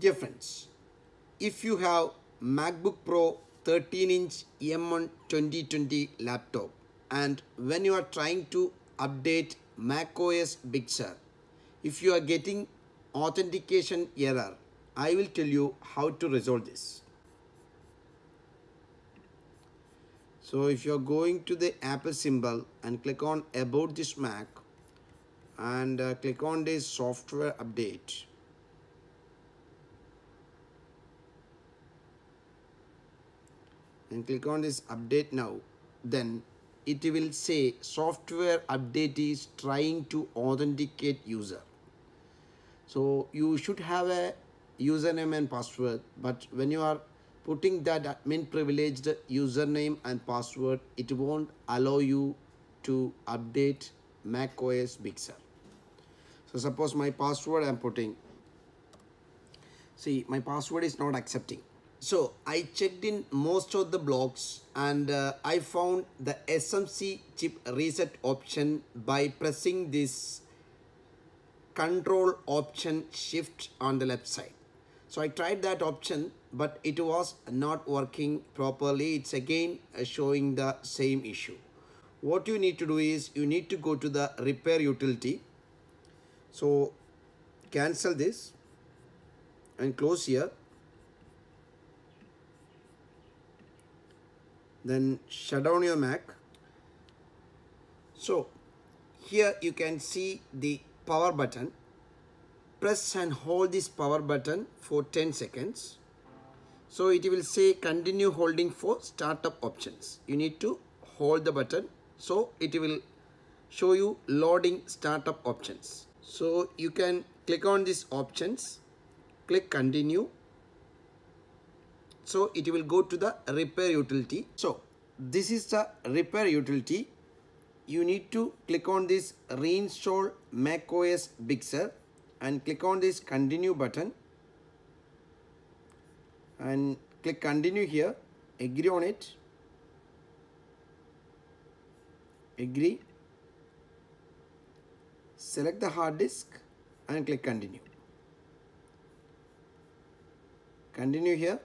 Dear friends, if you have MacBook Pro 13 inch M1 2020 laptop and when you are trying to update macOS Big Sur, if you are getting authentication error, I will tell you how to resolve this. So if you are going to the Apple symbol and click on about this Mac and uh, click on this software update and click on this update now. Then it will say software update is trying to authenticate user. So you should have a username and password but when you are putting that admin privileged username and password it won't allow you to update mac os sur so suppose my password i'm putting. See my password is not accepting so I checked in most of the blogs and uh, I found the SMC chip reset option by pressing this control option shift on the left side. So I tried that option but it was not working properly. It's again uh, showing the same issue. What you need to do is you need to go to the repair utility. So cancel this and close here then shut down your Mac. So here you can see the power button. Press and hold this power button for 10 seconds. So it will say continue holding for startup options. You need to hold the button. So it will show you loading startup options. So you can click on these options, click continue so it will go to the repair utility. So this is the repair utility. You need to click on this reinstall macOS Big Sur and click on this continue button. And click continue here. Agree on it. Agree. Select the hard disk and click continue. Continue here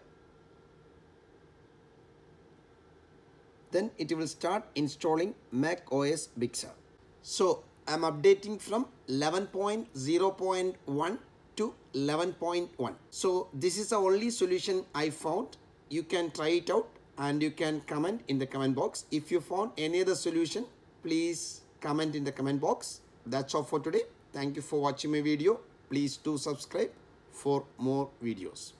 then it will start installing Mac OS Big Sur. So I'm updating from 11.0.1 to 11.1. So this is the only solution I found. You can try it out and you can comment in the comment box. If you found any other solution, please comment in the comment box. That's all for today. Thank you for watching my video. Please do subscribe for more videos.